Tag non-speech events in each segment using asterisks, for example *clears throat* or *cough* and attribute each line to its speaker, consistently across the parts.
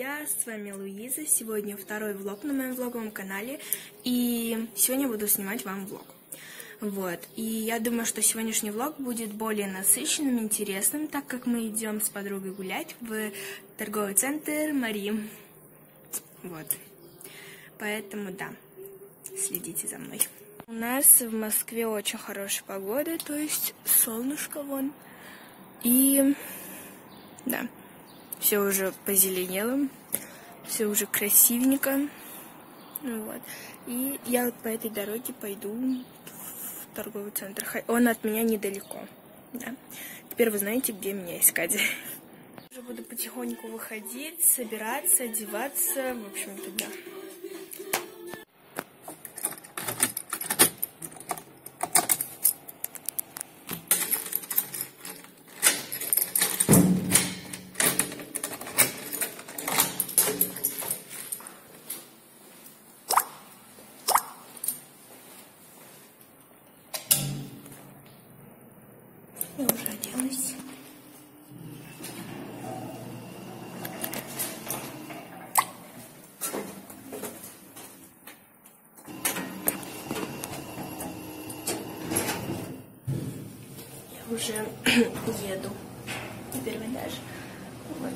Speaker 1: друзья, с вами Луиза. Сегодня второй влог на моем влоговом канале, и сегодня буду снимать вам влог. Вот, и я думаю, что сегодняшний влог будет более насыщенным, интересным, так как мы идем с подругой гулять в торговый центр Мари. Вот, поэтому да, следите за мной. У нас в Москве очень хорошая погода, то есть солнышко вон, и да все уже позеленело, все уже красивенько. Ну вот. И я вот по этой дороге пойду в торговый центр. Он от меня недалеко. Да. Теперь вы знаете, где меня искать. *laughs* Уже буду потихоньку выходить, собираться, одеваться. В общем-то, да. Я уже оделась. Я уже *clears throat* еду на первый этаж. Вот.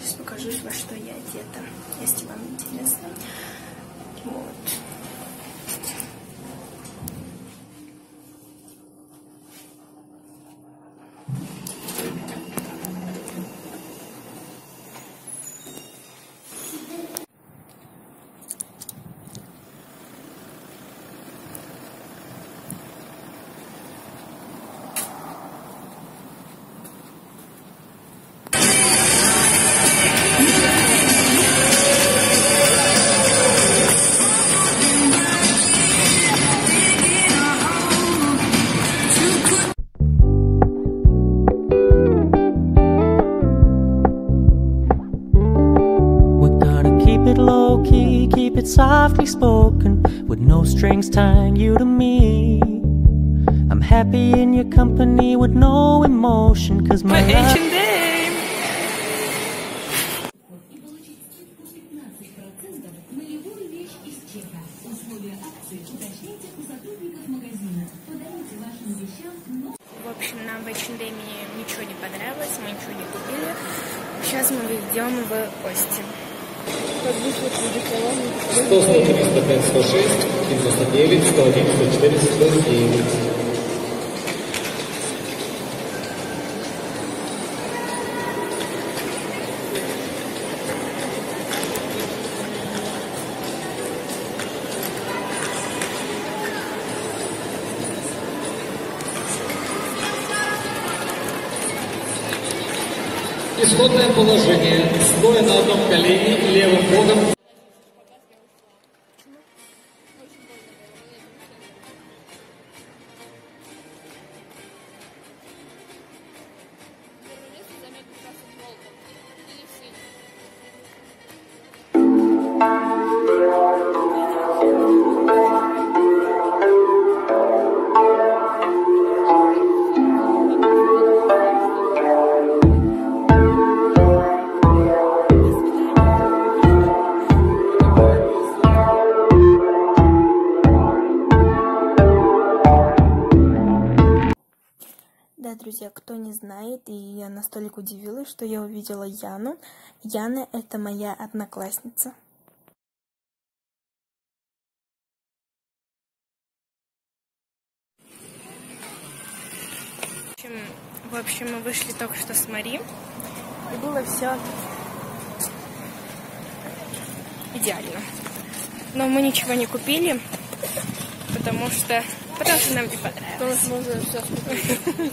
Speaker 1: Сейчас покажу, во что я одета, если вам интересно. Вот.
Speaker 2: softly spoken, with no strings tying you to me. I'm happy in your company with no emotion, cause my life.
Speaker 1: H&M.
Speaker 3: и получить скидку 15% на любую вещь из чека. Условия акции уточните у сотрудников магазина. Подарите вашим вещам новый
Speaker 1: В общем, нам в H&M ничего не понравилось, мы ничего не купили. Сейчас мы идем в гости.
Speaker 4: 100, 195, 106, 99, 101, 104, 109. Исходное положение. Стоя на одном колене, левым боком
Speaker 1: Да, друзья, кто не знает, и я настолько удивилась, что я увидела Яну. Яна — это моя одноклассница. В общем, в общем, мы вышли только что с Мари, и было все идеально. Но мы ничего не купили, потому что, потому что нам не понравилось. *laughs*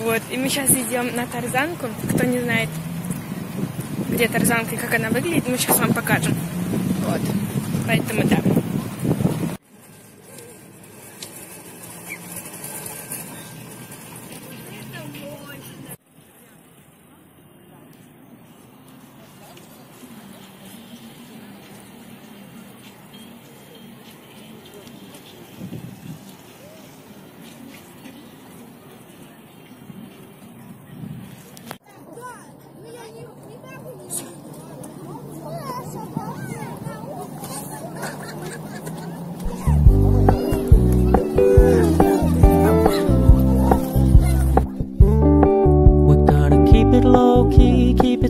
Speaker 1: Вот, и мы сейчас идем на тарзанку. Кто не знает, где тарзанка и как она выглядит, мы сейчас вам покажем. Вот, поэтому да.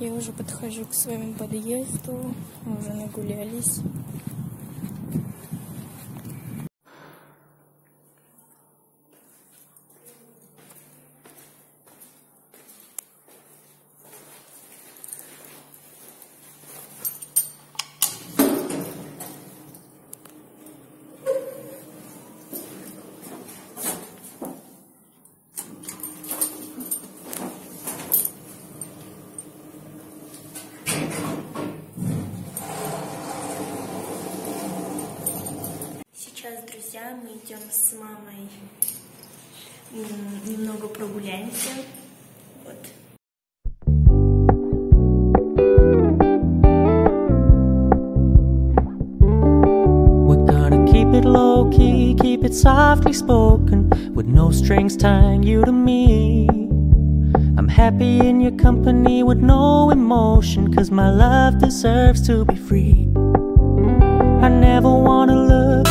Speaker 1: Я уже подхожу к своему подъезду, мы уже нагулялись. мы идем с мамой м, немного прогуляемся. Вот.
Speaker 2: We're gonna keep it low key, keep it softly spoken, with no strings tying you to me. I'm happy in your company with no emotion, cause my love deserves to be free. I never wanna look